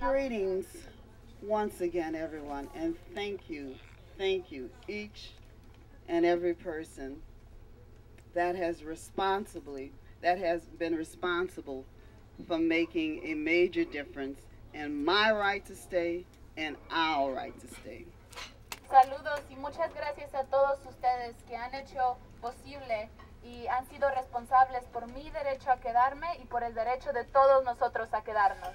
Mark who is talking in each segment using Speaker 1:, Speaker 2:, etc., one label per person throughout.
Speaker 1: Greetings once again, everyone, and thank you, thank you, each and every person that has responsibly, that has been responsible for making a major difference in my right to stay and our right to stay.
Speaker 2: Saludos y muchas gracias a todos ustedes que han hecho posible y han sido responsables por mi derecho a quedarme y por el derecho de todos nosotros a quedarnos.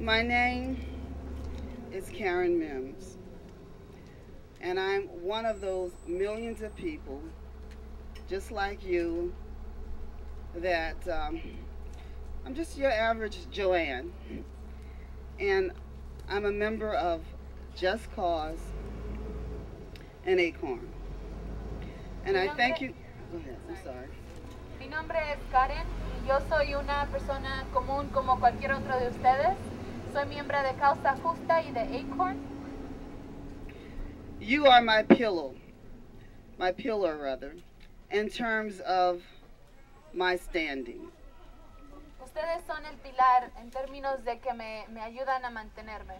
Speaker 1: My name is Karen Mims, and I'm one of those millions of people, just like you, that um, I'm just your average Joanne, and I'm a member of Just Cause and Acorn. And I thank you. Go ahead, I'm sorry.
Speaker 2: Mi nombre es Karen y yo soy una persona común como cualquier otro de ustedes. Soy miembro de Causa Justa y de Acorn.
Speaker 1: You are my pillow, my pillar rather, in terms of my standing.
Speaker 2: Ustedes son el pilar en términos de que me, me ayudan a mantenerme.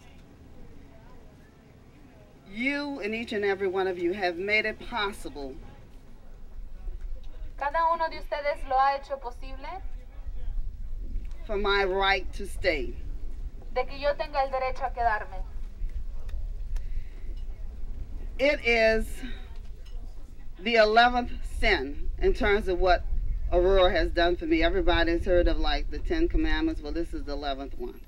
Speaker 1: You and each and every one of you have made it possible
Speaker 2: Cada uno de ustedes lo ha hecho posible
Speaker 1: for my right to stay.
Speaker 2: de que yo tenga el derecho a quedarme.
Speaker 1: It is the 11th sin in terms of what Aurora has done for me. Everybody's heard of like the Ten Commandments. Well, this is the 11th one.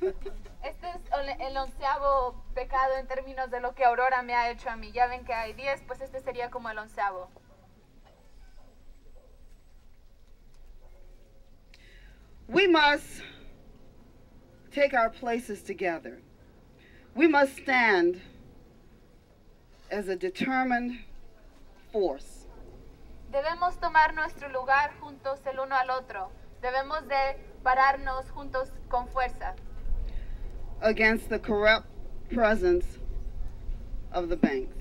Speaker 2: Este es el onceavo pecado en términos de lo que Aurora me ha hecho a mí. Ya ven que hay diez, pues este sería como el onceavo.
Speaker 1: we must take our places together. We must stand as a determined force.
Speaker 2: Debemos tomar nuestro lugar juntos el uno al otro. Debemos de pararnos juntos con fuerza
Speaker 1: against the corrupt presence of the banks.